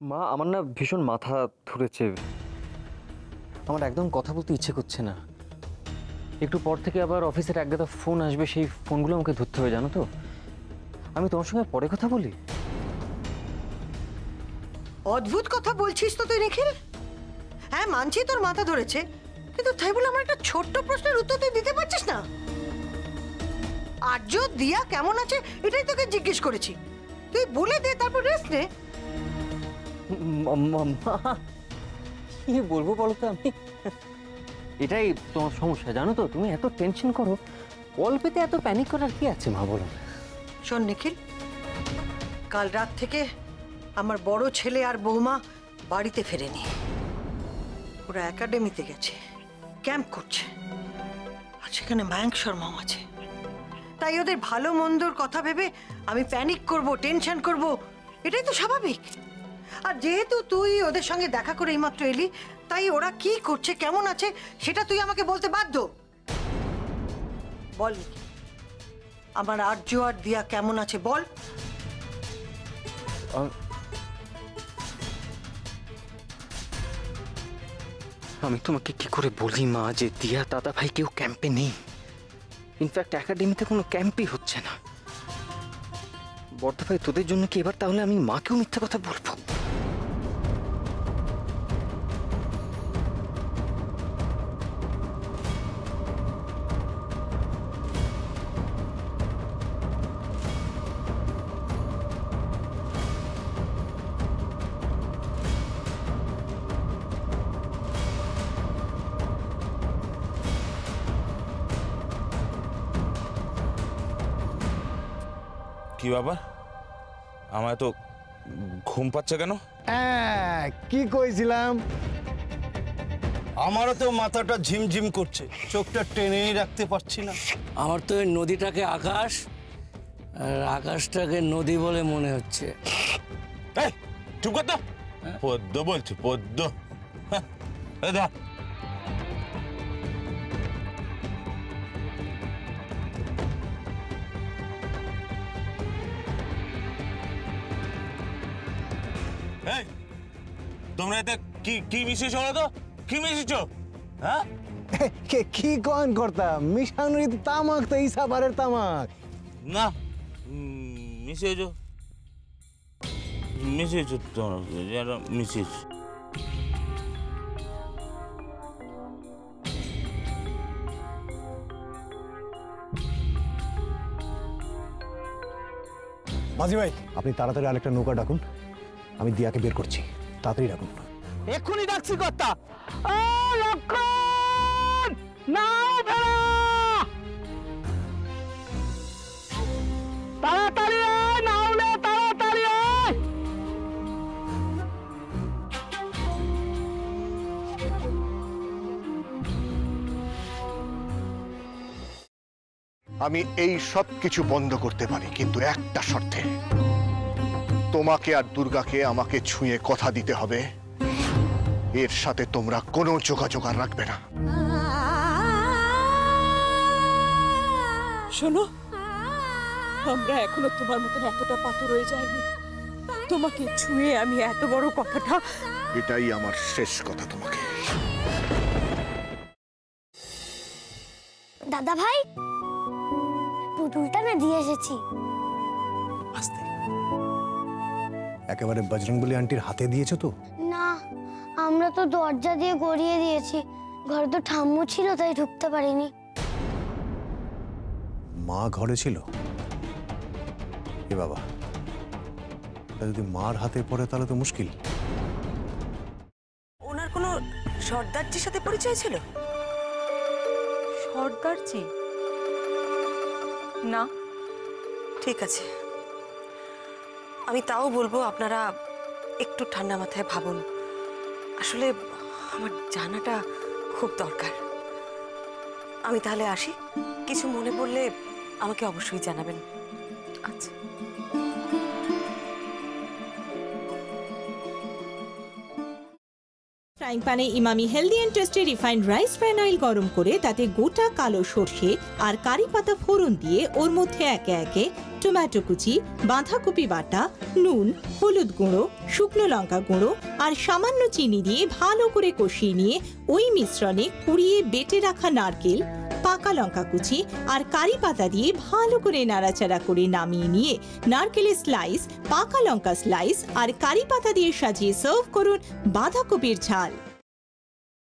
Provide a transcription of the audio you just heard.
মা আমার না ভীষণ মাথা ধরেছে। আমার একদম কথা বলতে ইচ্ছে করছে না। একটু পর থেকে আবার অফিসের একগাদা ফোন আসবে সেই ফোনগুলো আমাকে ধরতে হবে জানো তো? আমি তোমার সঙ্গে পরে কথা বলি? অদ্ভুত কথা বলছিস তো তুই নিখিল? হ্যাঁ মানছি তোর মাথা ধরেছে কিন্তু তাই বলে আমার একটা ছোট্ট প্রশ্নের উত্তর তুই দিতে পারছিস না? আর্য দিয়া কেমন আছে এটাই তোকে জিজ্ঞেস করেছি। তুই বলে দে তারপর রেস্ট নে। ম- কি বলব বলো তো আমি? এটাই তোমার সমস্যা, জানো তো? তুমি এত টেনশন করো অল্পেতে এত প্যানিক করার কি আছে, মা বলো? শোন নিখিল, কাল রাত থেকে আমার বড় ছেলে আর বৌমা বাড়িতে ফেরেনি। ওরা একাডেমিতে গেছে ক্যাম্প করছে। আর সেখানে মায়াঙ্ক শর্মাও আছে। তাই ওদের ভালো মন্দর কথা ভেবে আমি প্যানিক করব টেনশন করব, এটাই তো স্বাভাবিক। আর যেহেতু তুই ওদের সঙ্গে দেখা করে এইমাত্র এলি, তাই ওরা কি করছে, কেমন আছে, সেটা তুই আমাকে বলতে বাধ্য। বল। আমার আর্য আর দিয়া কেমন আছে, বল। আমি তোমাকে কি করে বলি, মা, যে দিয়া দাদা ভাই কেউ ক্যাম্পে নেই? ইনফ্যাক্ট একাডেমিতে কোনো ক্যাম্পই হচ্ছে না। বর্ধা ভাই, তোদের জন্য কি এবার তাহলে আমি মাকেও মিথ্যা কথা বলব? কি বাবা আমার তো ঘুম পাচ্ছে কেন? হ্যাঁ কি কইছিলাম? আমারও তো মাথাটা ঝিমঝিম করছে চোখটা টেনেই রাখতে পারছি না। আমার তো নদীটাকে আকাশ আর আকাশটাকে নদী বলে মনে হচ্ছে। চুপ তো। পদ্ম বলছি পদ্ম। হ্যাঁ, এই তোমরা এতে কি কি মিশিয়েছ বলো তো? কি মিশিয়েছ? হ্যাঁ? কে কি কন করতাম মিশানুরি তামাক তো ইসাবারের তামাক। না মিশিয়েছ। মিশিয়েছ তোমরা যারা মিশিয়েছ। মাঝি ভাই আপনি তাড়াতাড়ি আরেকটা নৌকা ডাকুন। আমি দিয়াকে বের করছি। তাড়াতাড়ি ডাকুন এক্ষুনি ডাকছি কর্তা। ও লক্ষণ! নাও তাড়াতাড়ি আয় নাওলে তাড়াতাড়ি আয়! আমি এই সব কিছু বন্ধ করতে পারি কিন্তু একটা শর্তে। তোমাকে আর দুর্গাকে আমাকে ছুঁয়ে কথা দিতে হবে। এর সাথে তোমরা কোনো যোগাযোগ আর রাখবে না। শোনো আমরা এখনও তোমার মতন এতটা পাথর হয়ে যায়নি তোমাকে ছুঁয়ে আমি এত বড় কথাটা এটাই আমার শেষ কথা তোমাকে। দাদা ভাই পুতুলটা না দিয়ে এসেছি। আস্তে। একেবারে বজরংবলী আন্টির হাতে দিয়েছ তো? না আমরা তো দরজা দিয়ে গড়িয়ে দিয়েছি। ঘরে তো ঠাম্মু ছিল তাই ঢুকতে পারিনি। মা ঘরে ছিল? এ বাবা তা যদি মার হাতে পড়ে তাহলে তো মুশকিল। ওনার কোনো সর্দারজির সাথে পরিচয় ছিল? সর্দারজি? না। ঠিক আছে। আমি তাও বলব, আপনারা একটু ঠান্ডা মাথায় ভাবুন। আসলে আমার জানাটা খুব দরকার। আমি তাহলে আসি। কিছু মনে পড়লে আমাকে অবশ্যই জানাবেন। আচ্ছা। ফ্রাইং প্যানে Emami healthy and tasty refined rice bran oil গরম করে তাতে গোটা কালো সর্ষে আর কারি পাতা ফোড়ন দিয়ে ওর মধ্যে একে একে টমেটো কুচি, বাঁধাকপি বাটা, নুন, হলুদ গুঁড়ো, শুকনো লঙ্কা গুঁড়ো আর সামান্য চিনি দিয়ে ভালো করে কষিয়ে নিয়ে ওই মিশ্রণে কুড়িয়ে বেটে রাখা নারকেল পাকা লঙ্কা কুচি আর কারি পাতা দিয়ে ভালো করে নাড়াচাড়া করে নামিয়ে নিয়ে নারকেলের স্লাইস পাকা লঙ্কা স্লাইস আর কারি পাতা দিয়ে সাজিয়ে সার্ভ করুন বাঁধাকপির ঝাল।